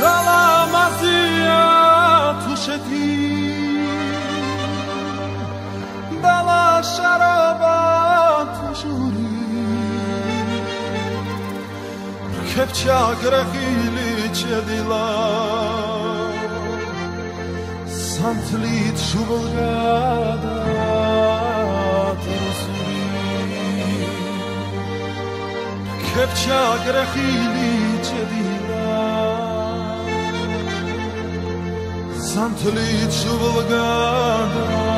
რალამაზია თუშეთი დალა შარობა თუშური ქეფჩა გრეხილი ჩედილა? სანთლით შუბლგადა ქეფჩა გრეხილი სანთლით შუბლგადა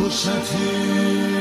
不失去。